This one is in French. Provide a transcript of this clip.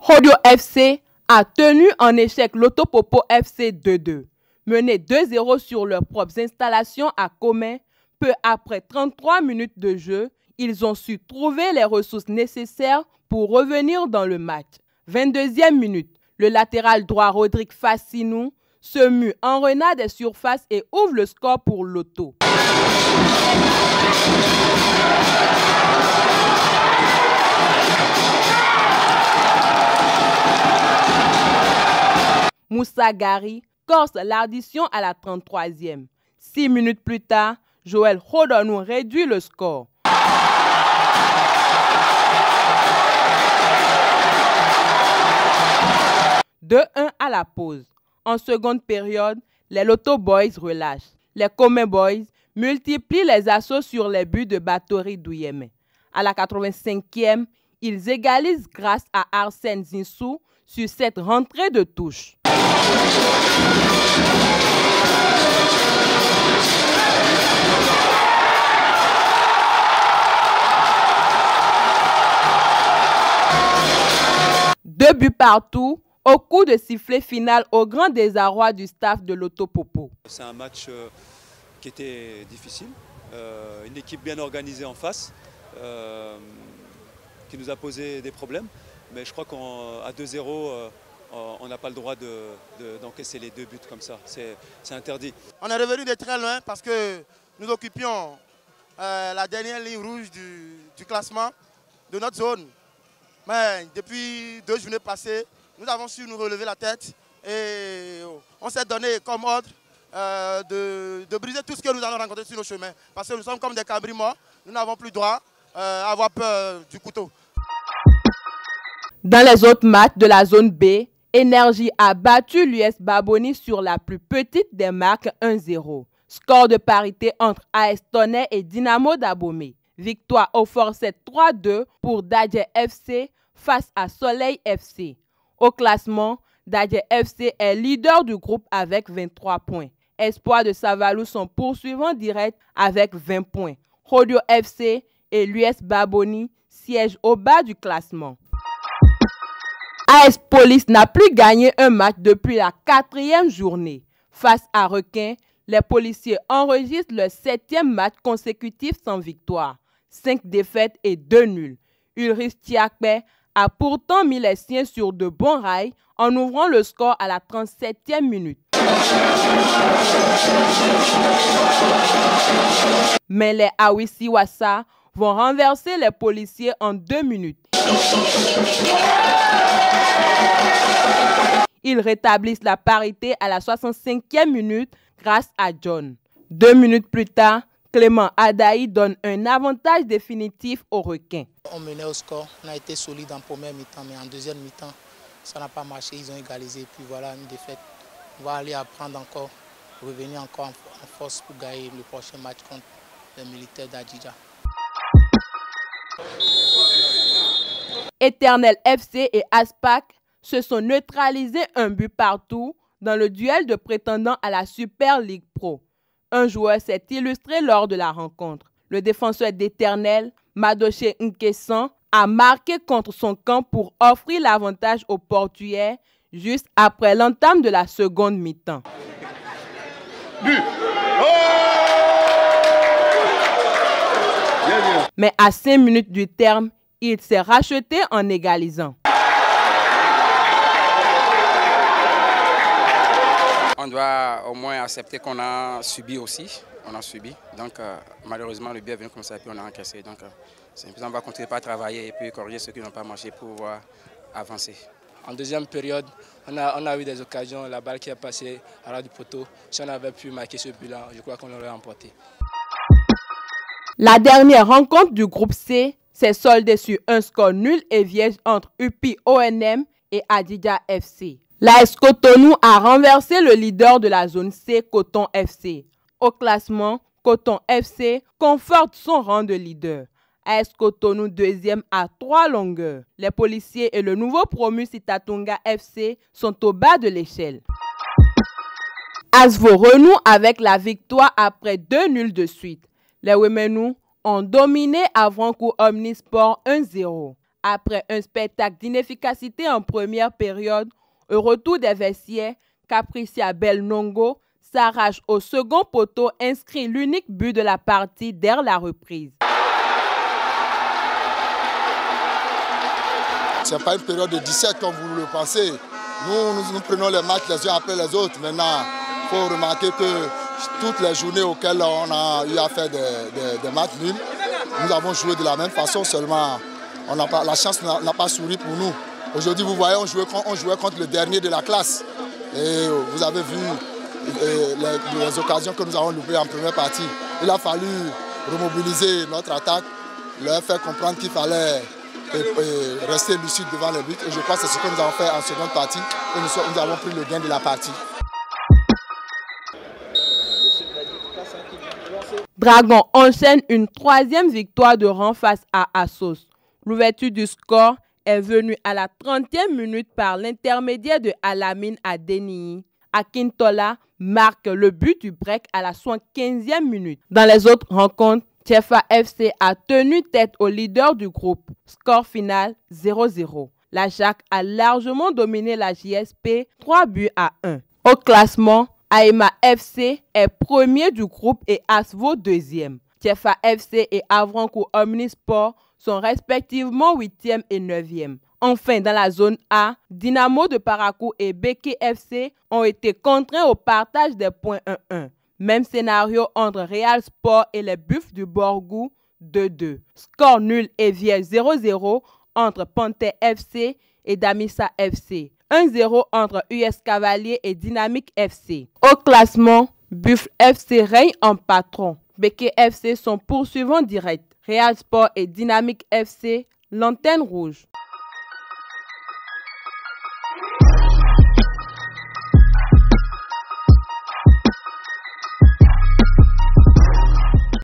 Rodio FC a tenu en échec l'Autopopo FC 2-2. Mené 2-0 sur leurs propres installations à Commun, peu après 33 minutes de jeu, ils ont su trouver les ressources nécessaires pour revenir dans le match. 22e minute, le latéral droit Rodrigue Fassinou se mue en renard des surfaces et ouvre le score pour l'Auto. Moussa Gari corse l'addition à la 33e. Six minutes plus tard, Joël Rodonou réduit le score. De 1 à la pause. En seconde période, les Lotto Boys relâchent. Les Come Boys multiplient les assauts sur les buts de Batori Douyeme. À la 85e, ils égalisent grâce à Arsène Zinsou sur cette rentrée de touche. Deux buts partout au coup de sifflet final au grand désarroi du staff de l'Autopopo. C'est un match euh, qui était difficile, euh, une équipe bien organisée en face, euh, qui nous a posé des problèmes. Mais je crois qu'à 2-0, on n'a pas le droit d'encaisser les deux buts comme ça. C'est interdit. On est revenu de très loin parce que nous occupions la dernière ligne rouge du classement de notre zone. Mais depuis deux journées passées, nous avons su nous relever la tête et on s'est donné comme ordre euh, de, briser tout ce que nous allons rencontrer sur nos chemins. Parce que nous sommes comme des cabris morts, nous n'avons plus droit euh, à avoir peur du couteau. Dans les autres matchs de la zone B, Énergie a battu l'US Baboni sur la plus petite des marques 1-0. Score de parité entre AS et Dynamo d'Abomey. Victoire au forfait 3-2 pour Dadje FC face à Soleil FC. Au classement, Dadje FC est leader du groupe avec 23 points. Espoir de Savalou sont poursuivants direct avec 20 points. Rodio FC et l'US Baboni siègent au bas du classement. AS Police n'a plus gagné un match depuis la quatrième journée. Face à Requin, les policiers enregistrent le septième match consécutif sans victoire. Cinq défaites et deux nuls. Ulrich Tiakpe a pourtant mis les siens sur de bons rails en ouvrant le score à la 37e minute. Mais les Awisiwasa vont renverser les policiers en deux minutes. Ils rétablissent la parité à la 65e minute grâce à John. Deux minutes plus tard, Clément Adaï donne un avantage définitif aux requins. On menait au score, on a été solide en première mi-temps, mais en deuxième mi-temps, ça n'a pas marché, ils ont égalisé, puis voilà une défaite. On va aller apprendre encore, revenir encore en force pour gagner le prochain match contre les militaires d'Adidja. Éternel FC et Aspac se sont neutralisés un but partout dans le duel de prétendants à la Super League Pro. Un joueur s'est illustré lors de la rencontre. Le défenseur d'Éternel, Madoché Nkessan, a marqué contre son camp pour offrir l'avantage aux Portugais juste après l'entame de la seconde mi-temps. Mais à 5 minutes du terme, il s'est racheté en égalisant. On doit au moins accepter qu'on a subi aussi. On a subi. Donc euh, malheureusement, le but est venu comme ça et puis on a encaissé. Donc euh, on va continuer à travailler et puis corriger ceux qui n'ont pas marché pour pouvoir avancer. En deuxième période, on a, on a eu des occasions. La balle qui est passée à la du poteau. Si on avait pu marquer ce but-là, je crois qu'on l'aurait emporté. La dernière rencontre du groupe C s'est soldée sur un score nul et vierge entre UPI ONM et Adidja FC. L'AS Cotonou a renversé le leader de la zone C, Coton FC. Au classement, Coton FC conforte son rang de leader. AS Cotonou deuxième à trois longueurs? Les policiers et le nouveau promu Sitatunga FC sont au bas de l'échelle. Asvo renoue avec la victoire après deux nuls de suite. Les Womenous ont dominé coup Omnisport 1-0. Après un spectacle d'inefficacité en première période, au retour des vestiaires, Capricia Belnongo s'arrache au second poteau, inscrit l'unique but de la partie dès la reprise. Ce n'est pas une période de 17 comme vous le pensez. Nous, nous, prenons les matchs les uns après les autres. Maintenant, il faut remarquer que toutes les journées auxquelles on a eu à faire des, matchs nuls, nous avons joué de la même façon, seulement on pas, la chance n'a pas souri pour nous. Aujourd'hui, vous voyez, on jouait, on jouait contre le dernier de la classe. Et vous avez vu les, occasions que nous avons loupées en première partie. Il a fallu remobiliser notre attaque, leur faire comprendre qu'il fallait rester lucide devant les buts. Et je crois que c'est ce que nous avons fait en seconde partie. Et nous, avons pris le gain de la partie. Dragon enchaîne une troisième victoire de rang face à Assos. L'ouverture du score est venue à la 30e minute par l'intermédiaire de Alamine Adeni. Akintola marque le but du break à la 75e minute. Dans les autres rencontres, Tchefa FC a tenu tête au leader du groupe. Score final 0-0. La Jacques a largement dominé la JSP 3 buts à 1. Au classement, Aima FC est premier du groupe et Asvo deuxième. Tchefa FC et Avranco Omnisport sont respectivement 8e et 9e. Enfin, dans la zone A, Dynamo de Parakou et Beke FC ont été contraints au partage des points 1-1. Même scénario entre Real Sport et les Buffs du Borgou 2-2. Score nul et vierge 0-0 entre Panthère FC et Damissa FC. 1-0 entre US Cavalier et Dynamique FC. Au classement, Buff FC règne en patron. Beke FC sont poursuivants directs. Real Sport et Dynamique FC, l'antenne rouge.